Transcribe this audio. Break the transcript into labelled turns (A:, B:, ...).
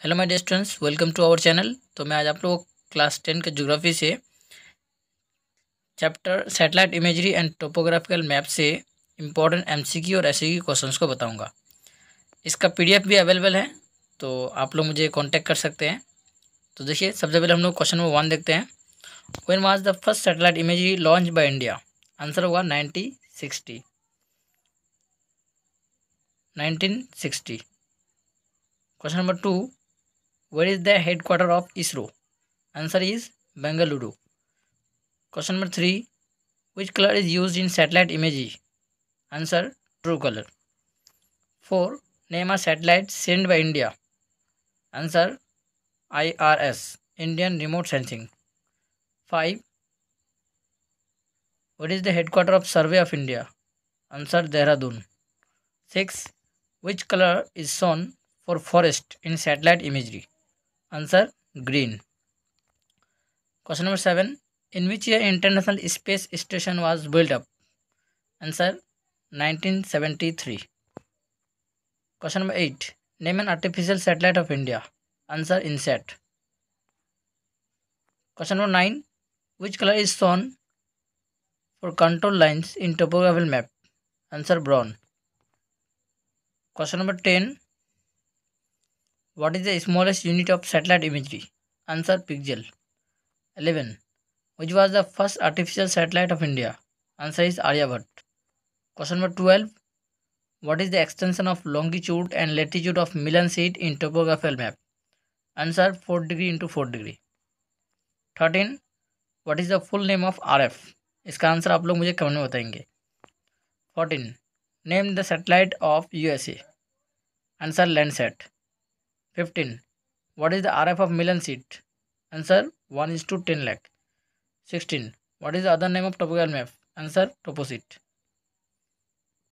A: Hello my dear students welcome to our channel तो मैं आज आप लोगों क्लास टेन के ज्योग्राफी से chapter satellite imagery and topographical map से इम्पोर्टेंट एमसीक्यू और एससीक्यू क्वेश्चंस को बताऊँगा। इसका पीडीएफ भी अवेलेबल है तो आप लोग मुझे कांटेक्ट कर सकते हैं। तो देखिए, सबसे पहले हम लोग क्वेश्चन नंबर वन देखते हैं। When was the first satellite imagery launch by India answer होगा nineteen sixty nineteen sixty question number two where is the headquarter of isro? Answer is bengaluru. Question number 3 which color is used in satellite imagery? Answer true color. 4 name a satellite sent by india. Answer irs indian remote sensing. 5 what is the headquarter of survey of india? Answer dehradun. 6 which color is shown for forest in satellite imagery Answer green. Question number 7. In which year International Space Station was built up? Answer 1973. Question number 8. Name an artificial satellite of India. Answer INSAT. Question number 9. Which color is shown for contour lines in topographical map? Answer brown. Question number 10. What is the smallest unit of satellite imagery? Answer pixel. 11. Which was the first artificial satellite of India? Answer is Aryabhat. Question number 12. What is the extension of longitude and latitude of million sheet in topographical map? Answer 4 degree into 4 degree. 13. What is the full name of RF? इसका answer आप लोग मुझे comment में बताएंगे 14. Name the satellite of USA. Answer Landsat. 15. What is the RF of million sheet? Answer 1 is to 10 lakh. 16. What is the other name of topographical map? Answer sheet.